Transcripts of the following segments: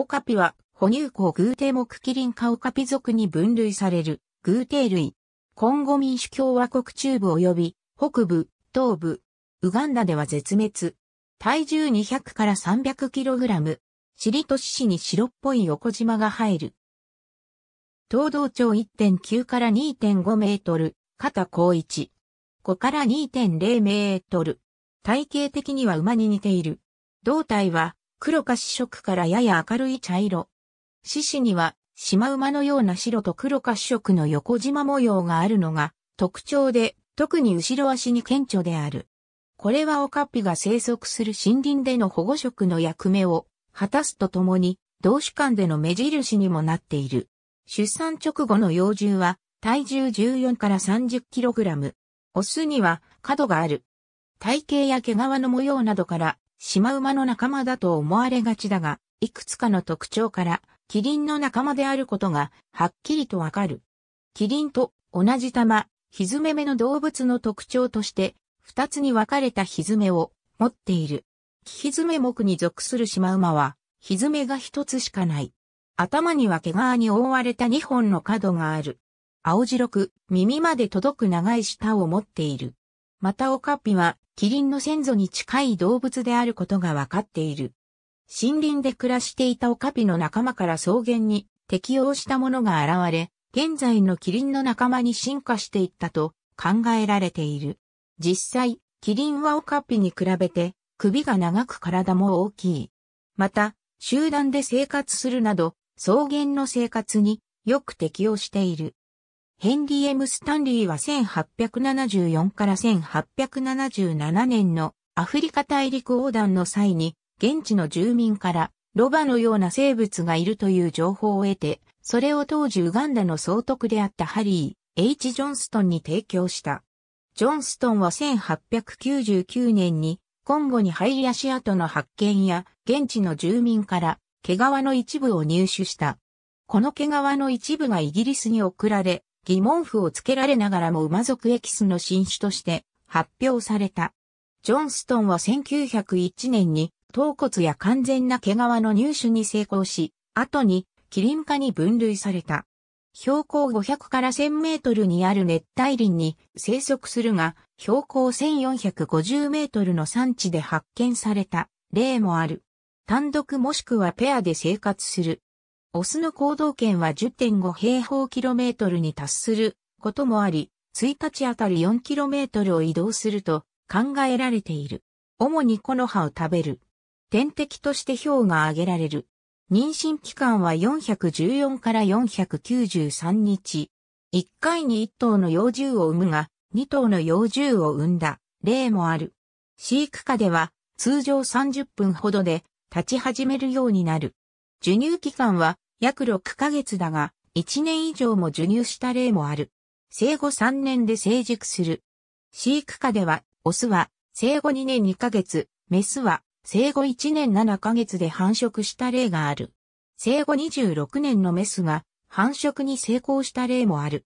オカピは、哺乳綱グーテ目キリン科オカピ属に分類される、グーテ類。コンゴ民主共和国中部及び、北部、東部、ウガンダでは絶滅。体重200から 300kg。尻と獅子に白っぽい横縞が入る。東道長1.9から2.5メートル、肩高1。5から2.0メートル。体型的には馬に似ている。胴体は黒か紫色からやや明るい茶色。獅子にはシマ馬のような白と黒か紫色の横縞模様があるのが特徴で、特に後ろ足に顕著である。これはオカピが生息する森林での保護色の役目を果たすとともに、同種間での目印にもなっている。出産直後の幼獣は体重14から 30kg。オスには角がある。体型や毛皮の模様などからシマ馬の仲間だと思われがちだが、いくつかの特徴からキリンの仲間であることがはっきりとわかる。キリンと同じ玉、ひずめ目の動物の特徴として二つに分かれたひずめを持っている。ひずめ目に属するシマウマは、ひずめが一つしかない。頭には毛皮に覆われた二本の角がある。青白く耳まで届く長い舌を持っている。またオカピはキリンの先祖に近い動物であることがわかっている。森林で暮らしていたオカピの仲間から草原に適応したものが現れ、現在のキリンの仲間に進化していったと考えられている。実際、キリンはオカピに比べて首が長く体も大きい。また、集団で生活するなど、草原の生活によく適応している。ヘンリー・エム・スタンリーは1874から1877年のアフリカ大陸横断の際に、現地の住民からロバのような生物がいるという情報を得て、それを当時ウガンダの総督であったハリー・ H・ ジョンストンに提供した。ジョンストンは1899年にコンゴに入り足跡の発見や現地の住民から毛皮の一部を入手した。この毛皮の一部がイギリスに送られ、疑問符をつけられながらも馬族エキスの新種として発表された。ジョンストンは1901年に頭骨や完全な毛皮の入手に成功し、後にキリン科に分類された。標高500から1000メートルにある熱帯林に生息するが、標高1450メートルの山地で発見された例もある。単独もしくはペアで生活する。オスの行動圏は10.5平方キロメートルに達することもあり、1日あたり4キロメートルを移動すると考えられている。主に木の葉を食べる。天敵として氷が挙げられる。妊娠期間は414から493日。1回に1頭の幼獣を産むが、2頭の幼獣を産んだ例もある。飼育下では通常30分ほどで立ち始めるようになる。授乳期間は約6ヶ月だが、1年以上も授乳した例もある。生後3年で成熟する。飼育下では、オスは生後2年2ヶ月、メスは生後1年7ヶ月で繁殖した例がある。生後26年のメスが繁殖に成功した例もある。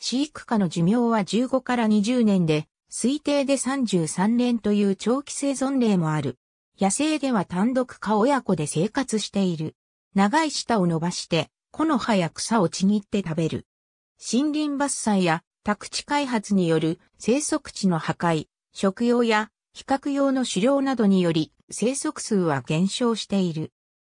飼育下の寿命は15から20年で、推定で33年という長期生存例もある。野生では単独か親子で生活している。長い舌を伸ばして、木の葉や草をちぎって食べる。森林伐採や宅地開発による生息地の破壊、食用や比較用の狩猟などにより生息数は減少している。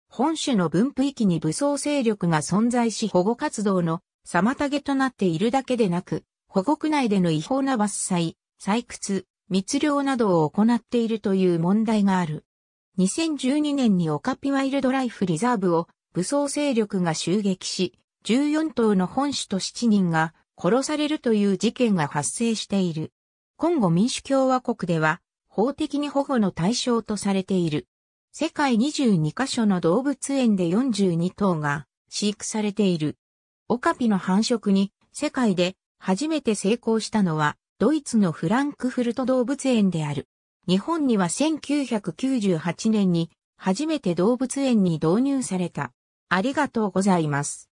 本種の分布域に武装勢力が存在し保護活動の妨げとなっているだけでなく、保護区内での違法な伐採、採掘、密漁などを行っているという問題がある。2012年にオカピワイルドライフリザーブを武装勢力が襲撃し、14頭の本種と7人が殺されるという事件が発生している。コンゴ民主共和国では法的に保護の対象とされている。世界22カ所の動物園で42頭が飼育されている。オカピの繁殖に世界で初めて成功したのはドイツのフランクフルト動物園である。日本には1998年に初めて動物園に導入された。ありがとうございます。